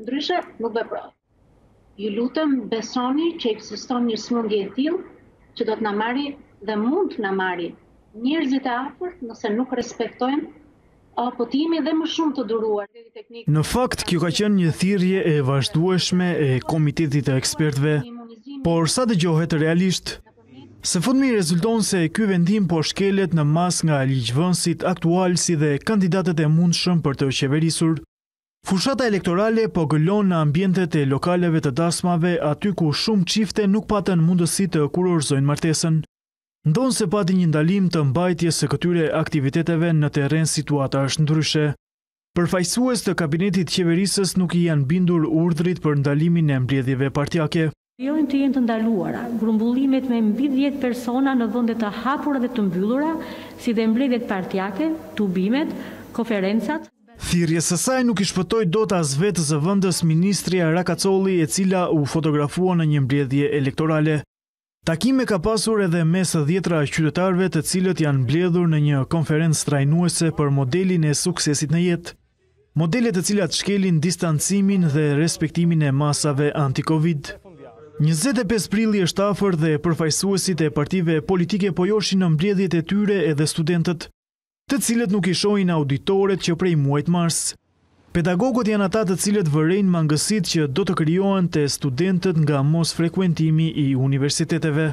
Ndryshe nuk veprojnë. Ju lutem besoni që ekziston një sëmundje e tillë që do të na marri dhe mund të na marri njerëzit e afërt nëse nuk respektojnë apo të jemi dhe më shumë të duruar. Në fakt, kjo ka qenë një thirrje e vazhdueshme e Komitetit të Ekspertëve, por sa dëgjohet realisht, së fundmi rezulton se ky vendim po shkelet në masë nga ligjvënësit aktual si dhe kandidatët e mundshëm për të qeverisur. Fushata elektorale po gëlon në ambientet e lokaleve të dasmave aty ku shumë çifte nuk patën mundësi të kurorëzojnë martesën. Ndonëse pati një ndalim të mbajtjes së këtyre aktiviteteve në terren situata është ndryshe. Përfaqësues të kabinetit qeverisës nuk i janë bindur urdhrit për ndalimin e mbledhjeve partiake. krijojnë të jenë të ndaluara, grumbullimet me mbi dhjetë persona në vende të hapura dhe të mbyllura, si dhe mbledhjet partiake, tubimet, konferencat, Thirrjes së saj nuk i shpëtoi dot as vetë zëvendës ministrja Rakacolli e cila u fotografua në një mbledhje elektorale. Takime ka pasur edhe mes dhjetra qytetarëve të cilët janë mbledhur në një konferencë trajnuese për modelin e suksesit në jetë. Modele të cilat shkelin distancimin dhe respektimin e masave anti-Covid. 25 prilli është afër dhe përfaqësuesit e partive politike po joshin në mbledhjet e tyre edhe studentët, të cilët nuk i shohin auditoret që prej muajit mars. Pedagogët janë ata të cilët vërejnë mangësitë që do të krijohen te studentët nga mosfrekuentimi i universiteteve.